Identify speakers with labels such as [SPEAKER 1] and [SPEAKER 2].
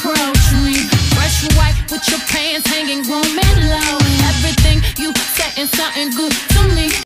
[SPEAKER 1] approach me. Fresh white with your pants hanging, woman low. Everything you said and something good to me.